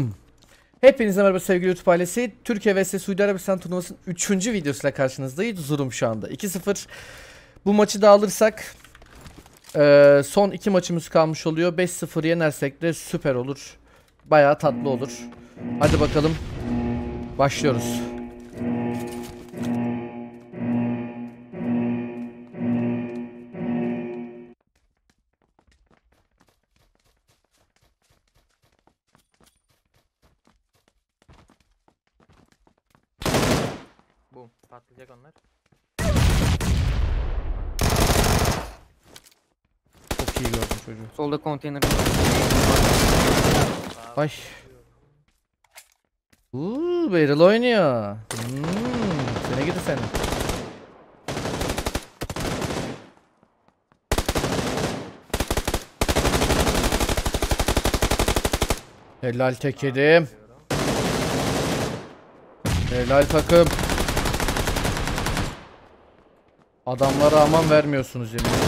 Hepinize merhaba sevgili YouTube ailesi. Türkiye vs Suudi Arabistan turnuvasının 3. videosuyla karşınızdayız. Zurum şu anda 2-0. Bu maçı da alırsak eee, son iki maçımız kalmış oluyor. 5-0 yenersek de süper olur. Bayağı tatlı olur. Hadi bakalım. Başlıyoruz. Patlayacak onlar. Çok iyi gördüm çocuğu. Solda konteyner. Ay. Uuu Beryl oynuyor. Hmm, sene gidi seni. Helal tekerim. Helal takım. Adamlara aman vermiyorsunuz yemin ederim.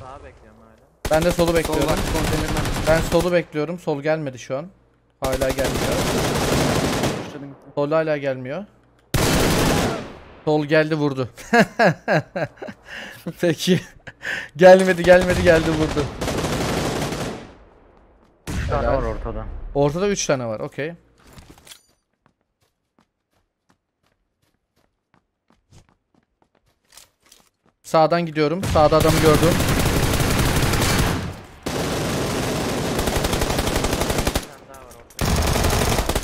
Sağa bekliyorum hala. Ben de solu Sol bekliyorum. var konteynerden. Ben solu bekliyorum. Sol gelmedi şu an. Hala gelmiyor. Sol hala gelmiyor. Sol geldi vurdu. Peki. gelmedi gelmedi geldi vurdu. Bir tane Helal. var ortada. Ortada 3 tane var. Okey. Sağdan gidiyorum. Sağda adamı gördüm.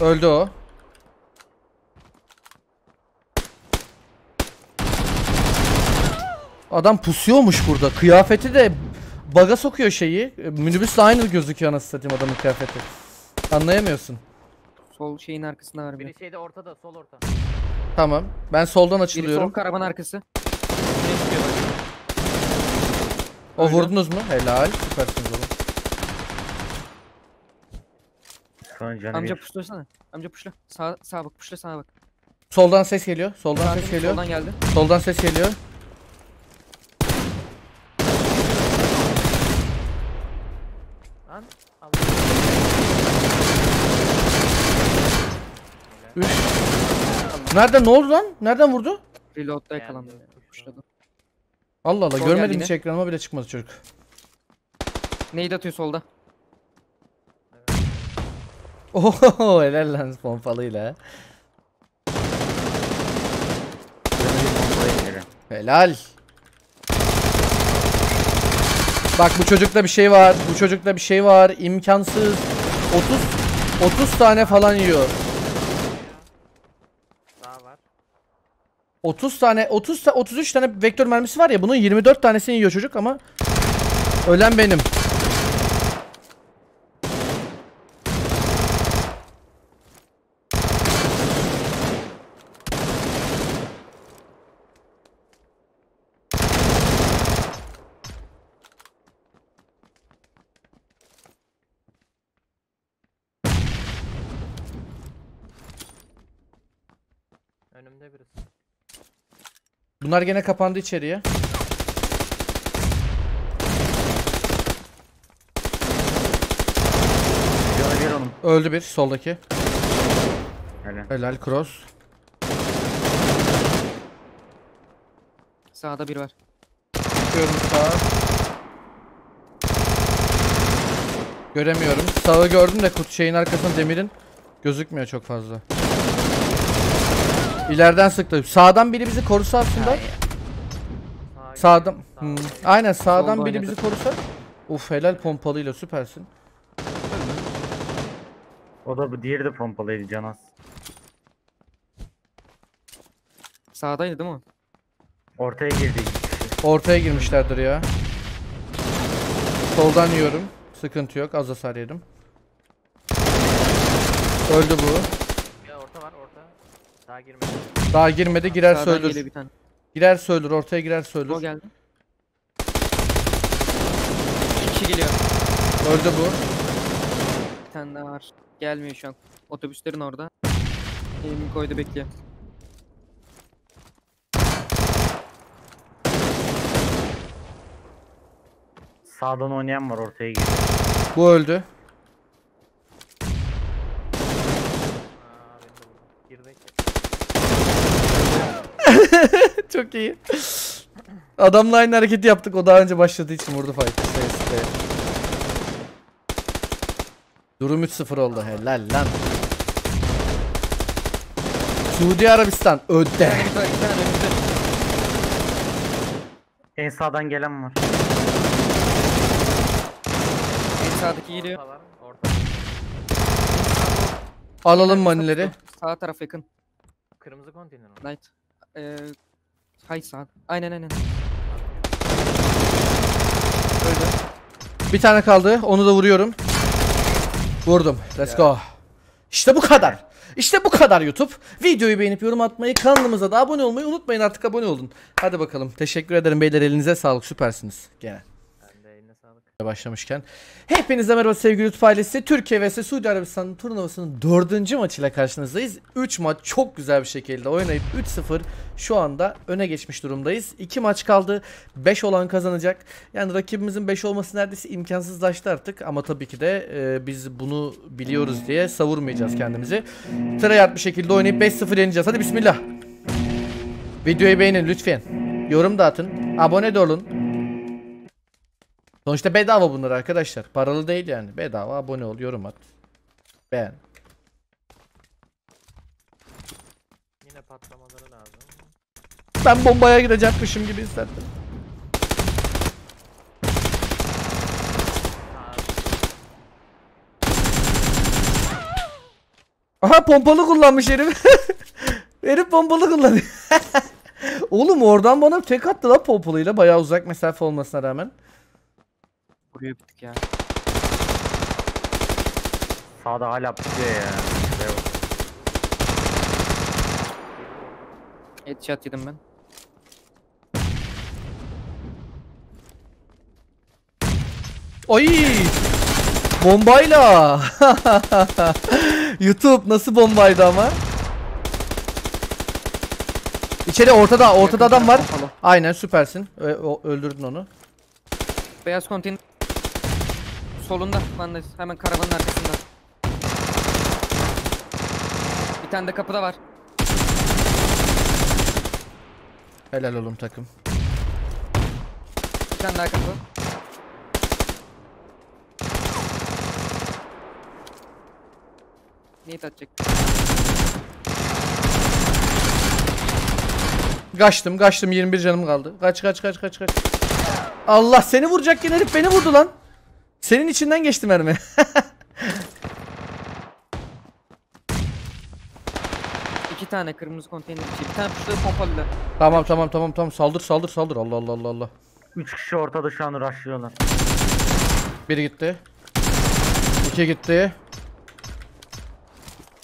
Öldü o. Adam pusuyormuş burada. Kıyafeti de baga sokuyor şeyi. Minibüsle aynı gözüküyor anasını satayım adamın kıyafeti. Anlayamıyorsun. Sol şeyin arkasında var bir. Biri şeyde ortada sol orta. Tamam. Ben soldan Biri açılıyorum. sol karavan arkası. Ne çıkıyor bak. O Öldü. vurdunuz mu? Helal. Süpersiniz oğlum. Sonra canı Amca bir. puşlasana. Amca puşla. Sağ, sağa bak puşla sağa bak. Soldan ses geliyor. Soldan Sağ ses geliyor. Soldan geldi. Soldan ses geliyor. Lan. Al. Üç. Nereden ne oldu lan? Nereden vurdu? Reload'da yakalandı. Geldi. Allah Allah Sol görmedim hiç yine. ekranıma bile çıkmadı çocuk. Neydi atıyor solda? Oho helal lan pompalıyla. Helal. Bak bu çocukta bir şey var. Bu çocukta bir şey var. İmkansız. 30 30 tane falan yiyor. Sağ var. 30 tane 30 ta- 33 tane vektör mermisi var ya bunun 24 tanesini yiyor çocuk ama ölen benim. Önümde birisi. Bunlar gene kapandı içeriye. Canı bir onun. Öldü bir soldaki. Hele. Helal cross. Sağda bir var. Çıkıyorum sağa. Göremiyorum. Sağı gördüm de kut şeyin arkasında demirin gözükmüyor çok fazla. İleriden sıktı. Sağdan biri bizi korusa aslında. Sağdan. Hmm. Aynen sağdan Solda biri oynadı. bizi korusa. Uf helal pompalıyla süpersin. O da bu diğeri de pompalıydı Canas. Sağdaydı değil mi? Ortaya girdi. Ortaya girmişlerdir ya. Soldan yiyorum. Sıkıntı yok. Az hasar yedim. Öldü bu. Ya orta var orta. Sağa girmedi. Daha girmedi. Girer Sağdan söylür. geliyor bir tane. Girer söylür. Ortaya girer O söylür. geldi. İki kişi geliyor. Öldü bu. Bir tane daha var. Gelmiyor şu an. Otobüslerin orada. Elimi koydu bekliyor. Sağdan oynayan var ortaya girdi. Bu öldü. Aa beni de vurdu. Girdik. Çok iyi. Adamla aynı hareketi yaptık. O daha önce başladığı için vurdu fight. CS'de. Durum 3-0 oldu. Helal lan. Suudi Arabistan öde. En sağdan gelen var. En sağdaki geliyor. Alalım manileri. Sağ taraf yakın. Kırmızı konteyner mi? Ee, hay sağ. Aynen aynen. Öldü. Bir tane kaldı. Onu da vuruyorum. Vurdum. Let's go. İşte bu kadar. İşte bu kadar YouTube. Videoyu beğenip yorum atmayı, kanalımıza da abone olmayı unutmayın. Artık abone olun. Hadi bakalım. Teşekkür ederim beyler. Elinize sağlık. Süpersiniz. Gene. Sağlık. başlamışken. Hepinize merhaba sevgili YouTube. Türkiye vs Suudi Arabistan turnuvasının dördüncü maçıyla karşınızdayız. 3 maç çok güzel bir şekilde oynayıp 3-0 şu anda öne geçmiş durumdayız. 2 maç kaldı. 5 olan kazanacak. Yani rakibimizin 5 olması neredeyse imkansızlaştı artık. Ama tabii ki de e, biz bunu biliyoruz diye savurmayacağız kendimizi. Tryhard bir şekilde oynayıp 5-0 yeneceğiz. Hadi bismillah. Videoyu beğenin lütfen. Yorum da atın. Abone de olun. Sonuçta bedava bunlar arkadaşlar. Paralı değil yani. Bedava abone ol, yorum at. Beğen. Yine patlamaları lazım. Ben bombaya girecekmişim gibi hissettim. Aha pompalı kullanmış herif. herif pompalı kullanıyor. Oğlum oradan bana tek attı lan pompalıyla. Bayağı uzak mesafe olmasına rağmen. Buraya bittik ya. Sağda hala pusuyor ya. Bak. Headshot yedim ben. Ay! Bombayla. YouTube nasıl bombaydı ama? İçeri ortada ortada adam var. Aynen süpersin. Ö- öldürdün onu. Beyaz konteyner. Solunda. Ben de hemen karavanın arkasında. Bir tane de kapıda var. Helal oğlum takım. Bir tane daha kapı. Nate atacak. Kaçtım kaçtım 21 canım kaldı. Kaç kaç kaç kaç kaç. Allah seni vuracak yine herif beni vurdu lan. Senin içinden geçti mermi. İki tane kırmızı konteyner içi. Bir tane puşladı pompalıyla. tamam tamam tamam tamam saldır saldır saldır. Allah Allah Allah Allah. 3 kişi ortada şu an rushlıyorlar. Biri gitti. İki gitti.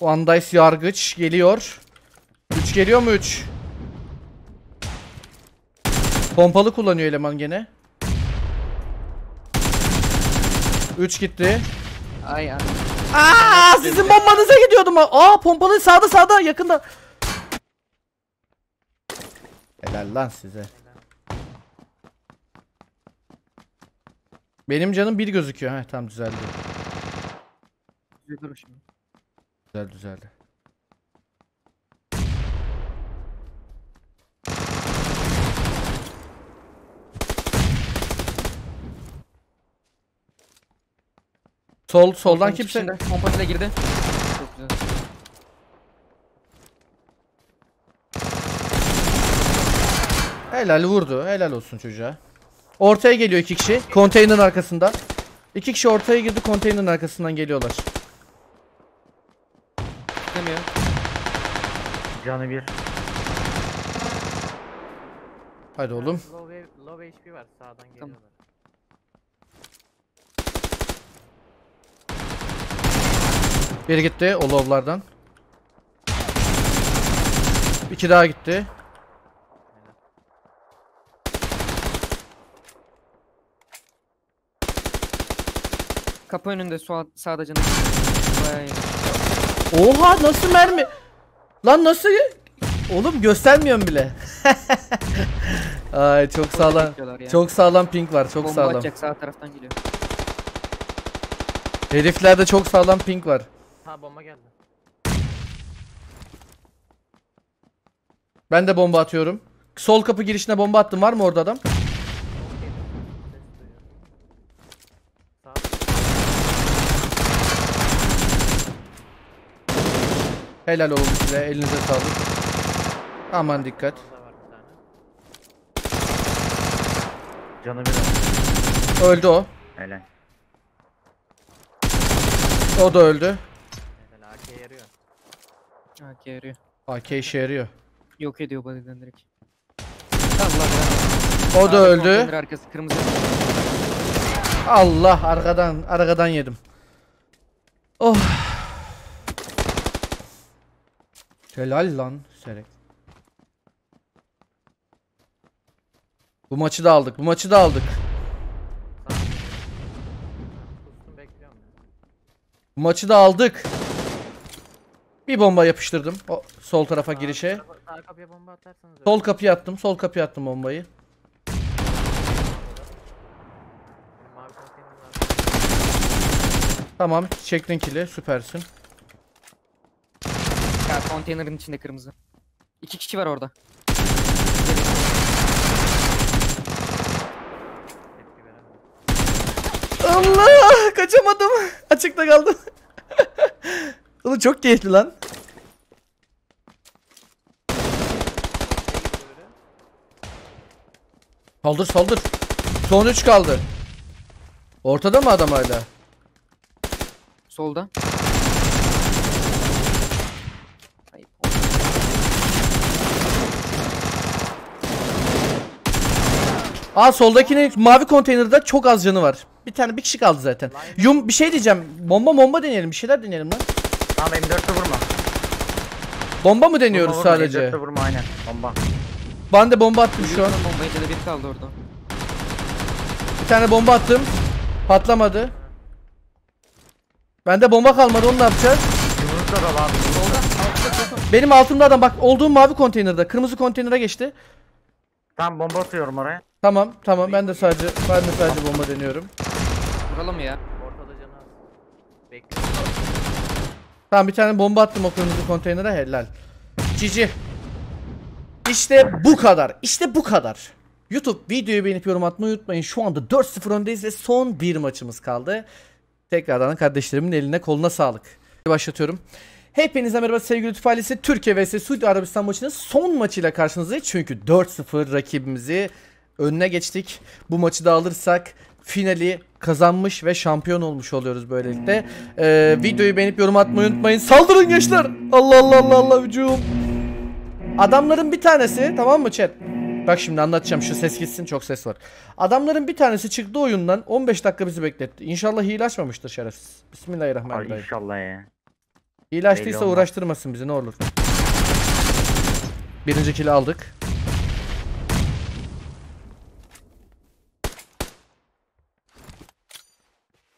Vandais yargıç geliyor. 3 geliyor mu 3? Pompalı kullanıyor eleman gene. 3 gitti. Ay ay. Aa sizin bombanıza gidiyordum. Aa pompalı sağda sağda yakında. Helal lan size. Benim canım bir gözüküyor. Heh tam düzeldi. Şimdi. Güzel düzeldi. Sol soldan kimse Pompalıyla girdi. Çok güzel. helal vurdu. Helal olsun çocuğa. Ortaya geliyor iki kişi. Konteynerin arkasında. İki kişi ortaya girdi. Konteynerin arkasından geliyorlar. Demiyor. Canı bir. Hadi oğlum. Low, low HP var sağdan geliyorlar. Biri gitti o loblardan. İki daha gitti. Kapı önünde sağ, sağda canım. Oha nasıl mermi? Lan nasıl? Oğlum göstermiyorum bile. Ay çok sağlam. Çok sağlam ping var. Çok Bomba sağlam. atacak sağ taraftan geliyor. Heriflerde çok sağlam ping var. Ha bomba geldi. Ben de bomba atıyorum. Sol kapı girişine bomba attım. Var mı orada adam? Helal olsun size. Elinize sağlık. Aman dikkat. Canı bir. Öldü o. Helal. O da öldü. AK yarıyor. AK işe yarıyor. Yok ediyor body'den direkt. Allah Allah. O da öldü. arkası kırmızı. Allah arkadan arkadan yedim. Oh. Helal lan Serek. Bu maçı da aldık. Bu maçı da aldık. Bu maçı da aldık. Bir bomba yapıştırdım. O sol tarafa Sağ girişe. tarafa- Sağ kapıya bomba atarsanız öyle. Sol kapıya attım. Sol kapıya attım bombayı. Benim mavi konteyner var. Tamam, çektin kili. Süpersin. Ya konteynerin içinde kırmızı. İki kişi var orada. Tepki. Allah! Kaçamadım. Açıkta kaldım. Oğlum çok keyifli lan. Saldır saldır. Son 3 kaldı. Ortada mı adam hala? Solda. Aa soldakinin mavi konteynerde çok az canı var. Bir tane bir kişi kaldı zaten. Yum bir şey diyeceğim. Bomba bomba deneyelim. Bir şeyler deneyelim lan. Tamam M4'te vurma. Bomba mı deniyoruz Vurma, vurma, sadece? M4'te vurma aynen. Bomba. Ben de bomba attım şu an. Bombayı da bir kaldı orada. Bir tane bomba attım. Patlamadı. Bende bomba kalmadı. Onu ne yapacağız? Yumrukla da solda. Benim altımda adam bak olduğum mavi konteynerde. Kırmızı konteynere geçti. Tamam bomba atıyorum oraya. Tamam tamam ben de sadece ben de sadece bomba deniyorum. Vuralım ya. Ortada canı az. Bekliyorum. Tamam bir tane bomba attım o kırmızı konteynere helal. Cici. İşte bu kadar. İşte bu kadar. YouTube videoyu beğenip yorum atmayı unutmayın. Şu anda 4-0 öndeyiz ve son bir maçımız kaldı. Tekrardan kardeşlerimin eline koluna sağlık. Başlatıyorum. Hepinize merhaba sevgili YouTube ailesi. Türkiye vs Suudi Arabistan maçının son maçıyla karşınızdayız. Çünkü 4-0 rakibimizi önüne geçtik. Bu maçı da alırsak finali kazanmış ve şampiyon olmuş oluyoruz böylelikle. Ee, videoyu beğenip yorum atmayı unutmayın. Saldırın gençler. Allah Allah Allah Allah hücum. Adamların bir tanesi tamam mı chat? Bak şimdi anlatacağım şu ses gitsin çok ses var. Adamların bir tanesi çıktı oyundan 15 dakika bizi bekletti. İnşallah hile açmamıştır şerefsiz. Ay Bismillahirrahmanirrahim. inşallah ya. Hile açtıysa uğraştırmasın bizi ne olur. Birinci kili aldık.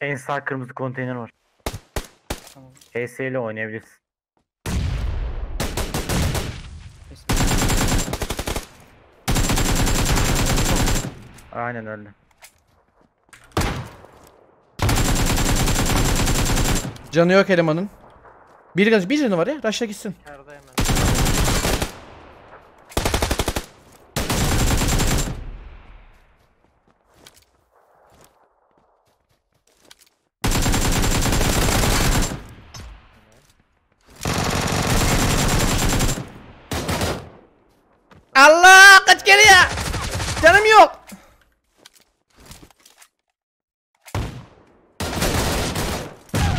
En sağ kırmızı konteyner var. Tamam. HS ile oynayabilirsin. Aynen öyle. Canı yok elemanın. Bir gaz bir canı var ya. Raşla gitsin. İçeride hemen. Allah kaç kere ya. Canım yok.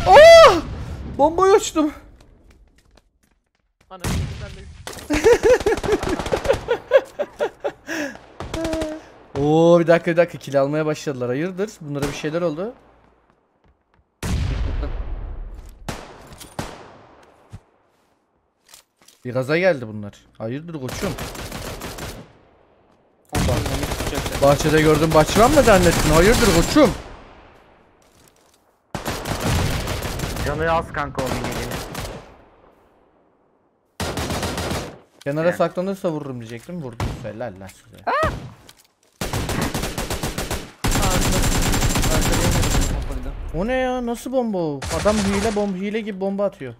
Oh! Bombayı uçtum. Oo bir dakika bir dakika kill almaya başladılar. Hayırdır? Bunlara bir şeyler oldu. Bir gaza geldi bunlar. Hayırdır koçum? Bahçede gördüm bahçıvan mı zannettin? Hayırdır koçum? Canı az kanka onun Kenara He. saklanırsa vururum diyecektim. Vurdum. Helal lan size. O ne ya? Nasıl bomba o? Adam hile bomba hile gibi bomba atıyor.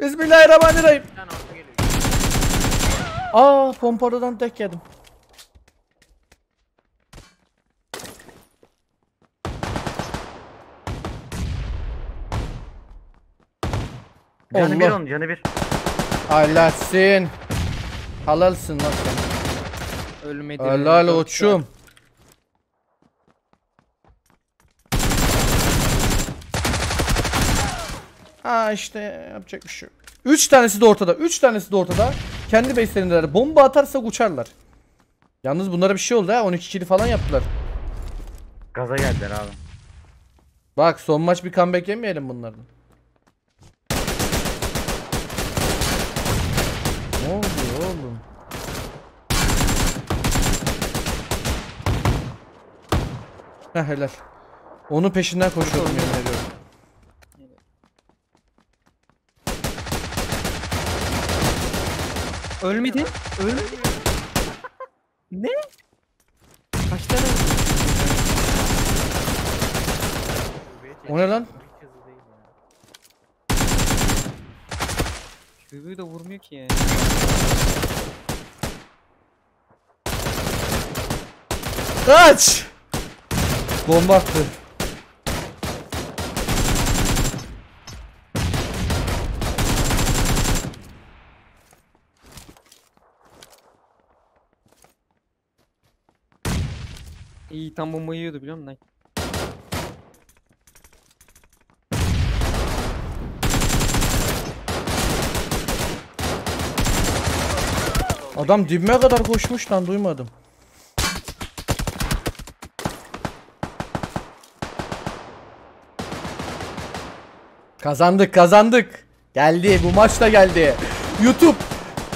Bismillahirrahmanirrahim. Aa pompalıdan tek yedim. Canı bir onun canı bir. Halalsin. Halalsın lan sen. Ölmedi. Helal uçum. Ha işte yapacak bir şey yok. 3 tanesi de ortada. 3 tanesi de ortada. Kendi base'lerindeler. Bomba atarsak uçarlar. Yalnız bunlara bir şey oldu ha. 12 kili falan yaptılar. Gaza geldiler abi. Bak son maç bir comeback yemeyelim bunlardan. Ne oğlum? Heh helal. Onun peşinden koşuyorum yemin ediyorum. Ölmedi. Ölmedi. ne? Kaç tane O ne lan? çekti. Hiç hızlı değil ya. Çocuğu da vurmuyor ki yani. Kaç! Bomba attı. İyi tam bomba yiyordu biliyor musun? Adam dibime kadar koşmuş lan duymadım. Kazandık kazandık. Geldi bu maç da geldi. YouTube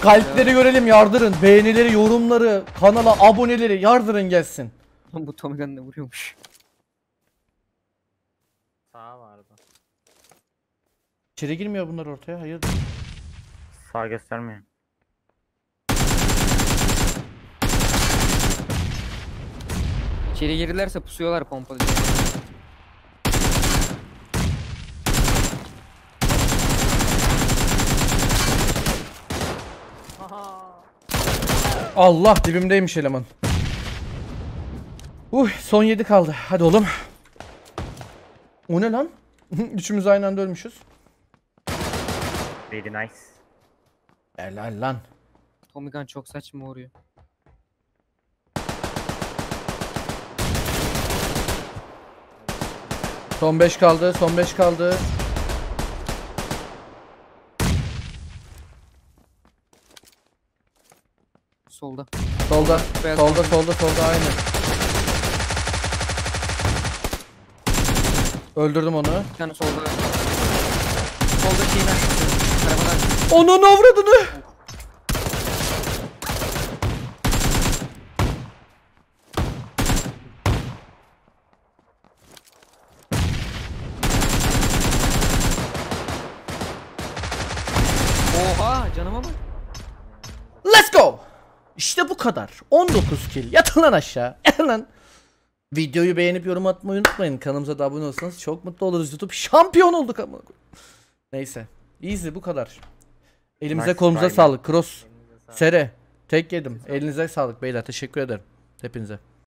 kalpleri görelim yardırın. Beğenileri, yorumları, kanala aboneleri yardırın gelsin. Lan bu Tommy vuruyormuş. Sağ vardı. İçeri girmiyor bunlar ortaya hayırdır? Sağ göstermiyor. İçeri girdilerse pusuyorlar pompalı. Allah dibimdeymiş eleman. Uh son 7 kaldı. Hadi oğlum. O ne lan? Üçümüz aynı anda ölmüşüz. Very nice. Helal lan. Tommy Gun çok saçma vuruyor. Son 5 kaldı. Son 5 kaldı. Solda. Solda. Beyaz Solda solda solda aynı. Öldürdüm onu. Bir tane solda. Solda şeyin arkası. Karabalar. Onun avradını. Oha canıma bak. Let's go. İşte bu kadar. 19 kill. Yatın lan aşağı. Yatın lan. Videoyu beğenip yorum atmayı unutmayın. Kanalımıza da abone olursanız çok mutlu oluruz. YouTube şampiyon olduk ama. Neyse. Easy bu kadar. Elimize Nice kolumuza sağlık. Cross. Sere. Tek yedim. Elinize sağlık beyler. Teşekkür ederim. Hepinize.